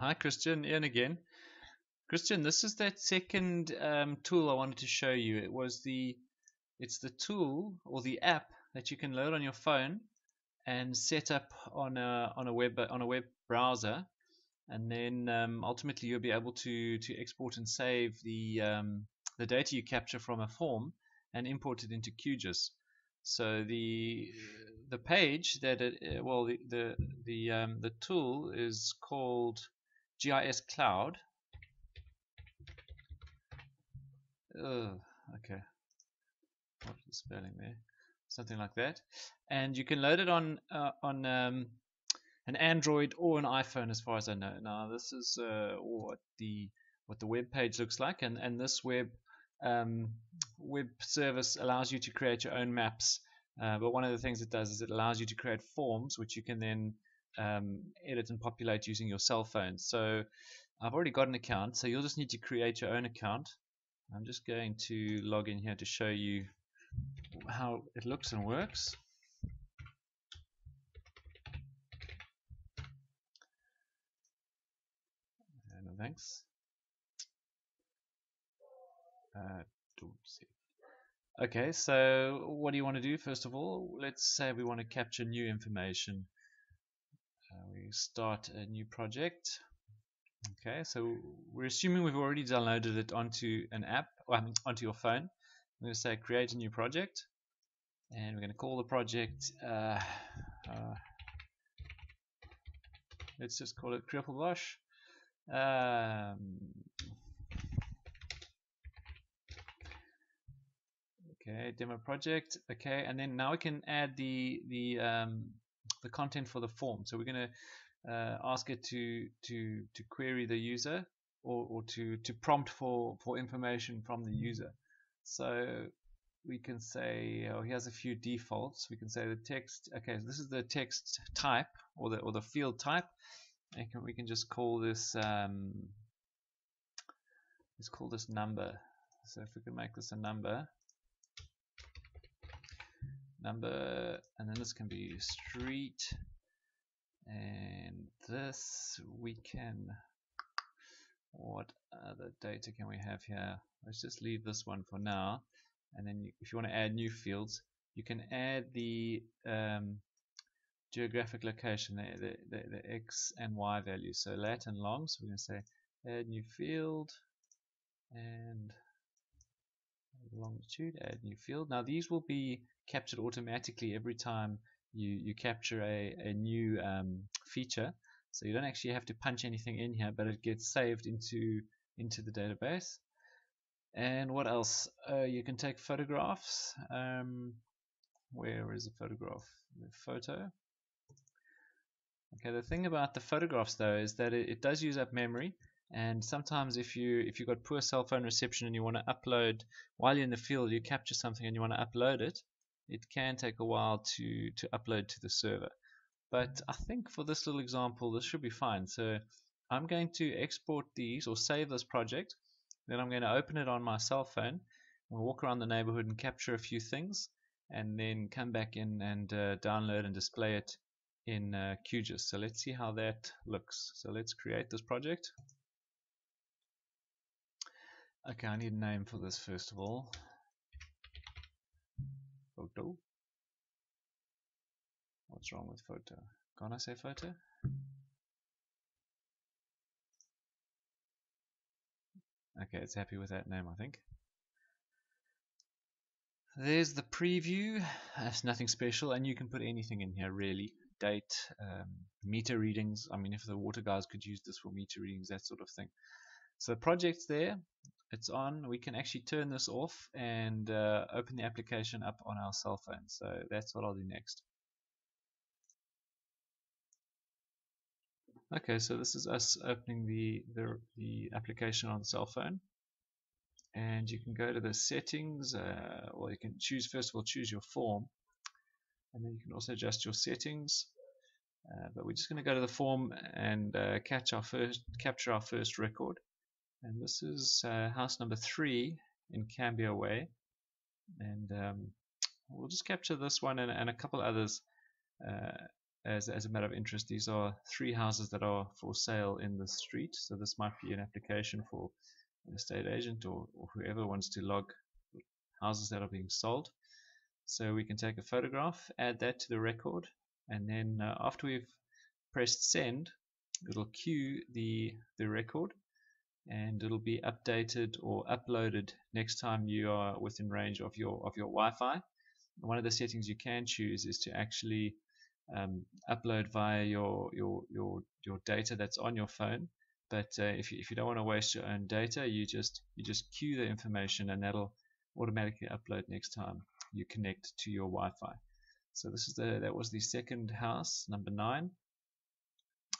Hi, Christian. Ian again. Christian, this is that second um, tool I wanted to show you. It was the, it's the tool or the app that you can load on your phone and set up on a on a web on a web browser, and then um, ultimately you'll be able to to export and save the um, the data you capture from a form and import it into QGIS. So the the page that it, well the the the, um, the tool is called GIS Cloud. Ugh, okay, what's the spelling there? Something like that, and you can load it on uh, on um, an Android or an iPhone, as far as I know. Now this is uh, what the what the web page looks like, and and this web um, web service allows you to create your own maps. Uh, but one of the things it does is it allows you to create forms, which you can then um, edit and populate using your cell phone. So I've already got an account, so you'll just need to create your own account. I'm just going to log in here to show you how it looks and works. No thanks. Uh, okay, so what do you want to do first of all? Let's say we want to capture new information. Start a new project. Okay, so we're assuming we've already downloaded it onto an app, or onto your phone. I'm going to say create a new project, and we're going to call the project. Uh, uh, let's just call it Krippelbosch. Um, okay, demo project. Okay, and then now we can add the the um, the content for the form. So we're going to uh, ask it to to to query the user or, or to to prompt for for information from the user. So we can say, oh, he has a few defaults. We can say the text. Okay, so this is the text type or the or the field type. And can, we can just call this um, let's call this number. So if we can make this a number, number, and then this can be street, and this we can. What other data can we have here? Let's just leave this one for now, and then you, if you want to add new fields, you can add the um, geographic location, the, the, the, x and y values. So lat and long. So we're going to say add new field and longitude, add new field. Now these will be captured automatically every time you, you capture a, a new um, feature. So you don't actually have to punch anything in here, but it gets saved into into the database. And what else? Uh, you can take photographs. Um, where is the photograph? The photo. Okay, the thing about the photographs though is that it, it does use up memory and sometimes if you if you've got poor cell phone reception and you want to upload while you're in the field you capture something and you want to upload it it can take a while to to upload to the server but I think for this little example this should be fine so I'm going to export these or save this project then I'm going to open it on my cell phone and walk around the neighborhood and capture a few things and then come back in and uh, download and display it in uh, QGIS. So let's see how that looks. So let's create this project. Okay, I need a name for this first of all. Photo. What's wrong with photo? Can't I say photo? Okay, it's happy with that name, I think. There's the preview. That's nothing special, and you can put anything in here, really date, um, meter readings. I mean, if the water guys could use this for meter readings, that sort of thing. So the project's there, it's on. We can actually turn this off and uh, open the application up on our cell phone. So that's what I'll do next. Okay, so this is us opening the, the, the application on the cell phone. And you can go to the settings, uh, or you can choose, first of all, choose your form and then you can also adjust your settings uh, but we're just going to go to the form and uh, catch our first capture our first record and this is uh, house number three in Canberra Way and um, we'll just capture this one and, and a couple others uh, as, as a matter of interest, these are three houses that are for sale in the street. So this might be an application for an estate agent or, or whoever wants to log houses that are being sold. So we can take a photograph, add that to the record, and then uh, after we've pressed send, it'll queue the, the record and it'll be updated or uploaded next time you are within range of your of your Wi-Fi. One of the settings you can choose is to actually um, upload via your, your your your data that's on your phone. But uh, if you, if you don't want to waste your own data, you just you just queue the information and that'll automatically upload next time you connect to your Wi-Fi. So this is the that was the second house, number nine,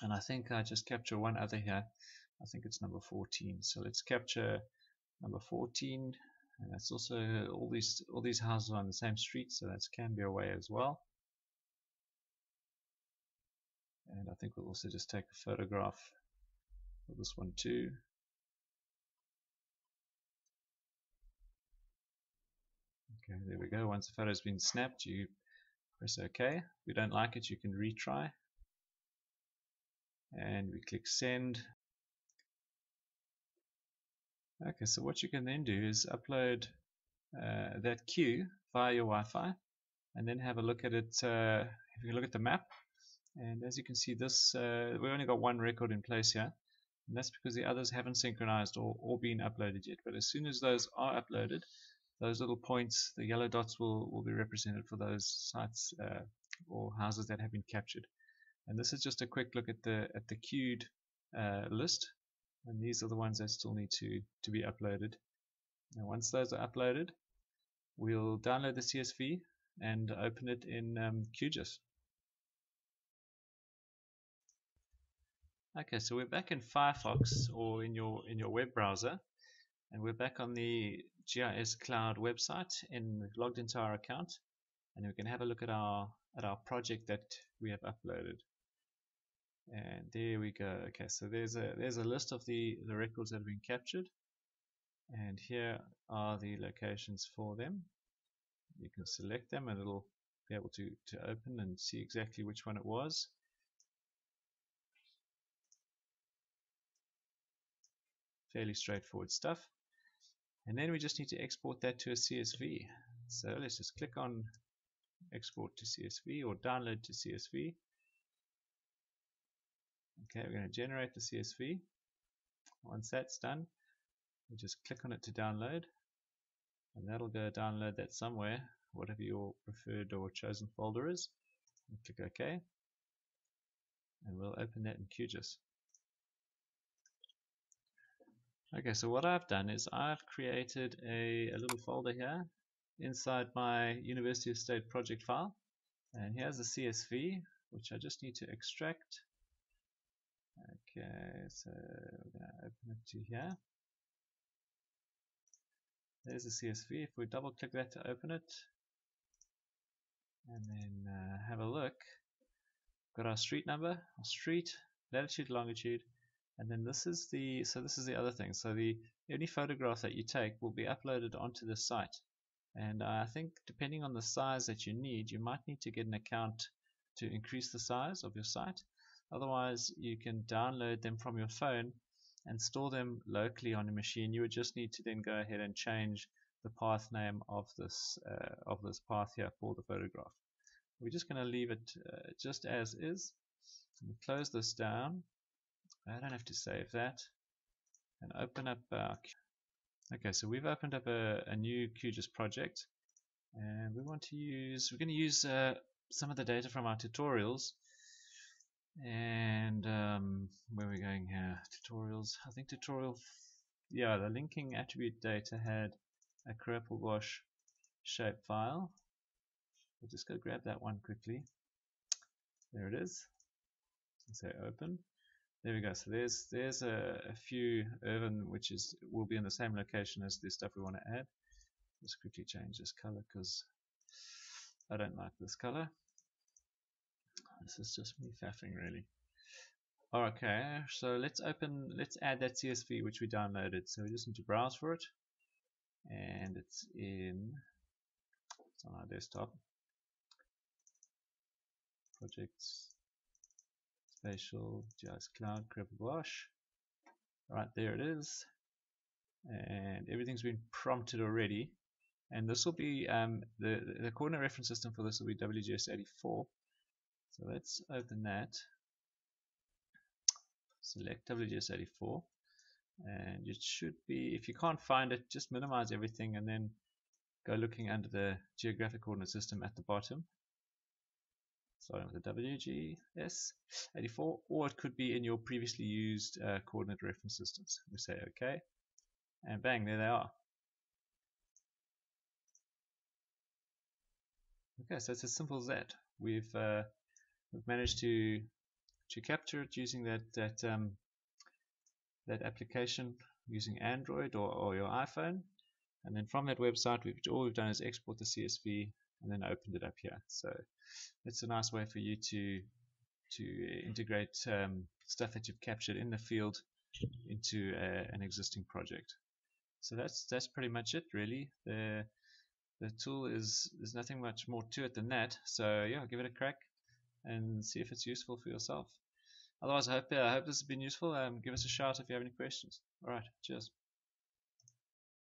and I think I just capture one other here. I think it's number 14. So let's capture number 14, and that's also all these all these houses are on the same street, so that's Canberra Way as well. And I think we'll also just take a photograph of this one too. Okay, there we go. Once the photo's been snapped, you press OK. If you don't like it, you can retry. And we click send. Okay, so what you can then do is upload uh, that queue via your Wi-Fi and then have a look at it. Uh, if you look at the map, and as you can see, this uh, we only got one record in place here, and that's because the others haven't synchronized or, or been uploaded yet. But as soon as those are uploaded, those little points, the yellow dots will, will be represented for those sites uh, or houses that have been captured. And this is just a quick look at the at the queued uh, list, and these are the ones that still need to to be uploaded. Now, once those are uploaded, we'll download the CSV and open it in um, QGIS. Okay, so we're back in Firefox or in your in your web browser, and we're back on the GIS Cloud website and logged into our account, and we can have a look at our at our project that we have uploaded. And there we go. Okay, so there's a there's a list of the the records that have been captured, and here are the locations for them. You can select them, and it'll be able to to open and see exactly which one it was. fairly straightforward stuff. And then we just need to export that to a CSV. So let's just click on export to CSV or download to CSV. Okay, we're going to generate the CSV. Once that's done, we just click on it to download. And that'll go download that somewhere, whatever your preferred or chosen folder is. And click OK. And we'll open that in QGIS. Okay, so what I've done is I've created a, a little folder here inside my University of State project file. And here's the CSV, which I just need to extract. Okay, so we're going to open it to here. There's the CSV. If we double click that to open it, and then uh, have a look, got our street number, our street, latitude, longitude, and then this is the so this is the other thing so the any photograph that you take will be uploaded onto the site and I think depending on the size that you need you might need to get an account to increase the size of your site otherwise you can download them from your phone and store them locally on a machine. You would just need to then go ahead and change the path name of this uh, of this path here for the photograph. We're just going to leave it uh, just as is. Close this down. I don't have to save that. And open up our okay so we've opened up a, a new QGIS project and we want to use we're going to use uh, some of the data from our tutorials and um, where are we going here tutorials I think tutorial yeah the linking attribute data had a Kurapalgosh shape file we'll just go grab that one quickly there it is say open there we go. So there's there's a, a, few urban which is will be in the same location as the stuff we want to add. Let's quickly change this color because I don't like this color. This is just me faffing really. Okay, so let's open, let's add that CSV which we downloaded. So we just need to browse for it, and it's in, it's on our desktop. projects spatial GIS cloud wash right there it is and everything's been prompted already and this will be um, the, the coordinate reference system for this will be WGS84 so let's open that. Select WGS84 and it should be if you can't find it just minimize everything and then go looking under the geographic coordinate system at the bottom. Starting with the WGS84 or it could be in your previously used uh, coordinate reference systems. We say OK and bang there they are. Okay so it's as simple as that. We've uh, we've managed to to capture it using that that um, that application using Android or, or your iPhone. And then from that website we've all we've done is export the CSV and then opened it up here. So it's a nice way for you to to integrate um, stuff that you've captured in the field into a, an existing project. So that's that's pretty much it really. The the tool is there's nothing much more to it than that. So yeah give it a crack and see if it's useful for yourself. Otherwise I hope, uh, I hope this has been useful. Um, give us a shout if you have any questions. Alright cheers